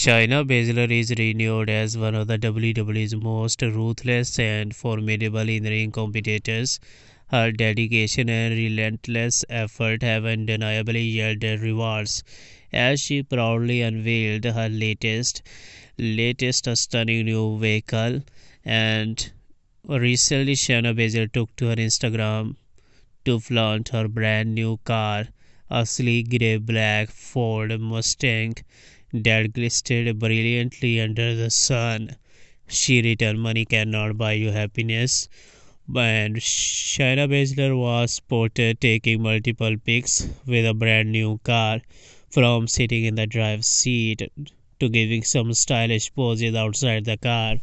Shayna Baszler is renowned as one of the WWE's most ruthless and formidable in-ring competitors. Her dedication and relentless effort have undeniably yielded rewards, as she proudly unveiled her latest, latest stunning new vehicle. And recently, Shayna Baszler took to her Instagram to flaunt her brand new car, a sleek grey black Ford Mustang that glistered brilliantly under the sun. She written, Money cannot buy you happiness. And Shayna Baszler was spotted taking multiple pics with a brand new car, from sitting in the driver's seat to giving some stylish poses outside the car.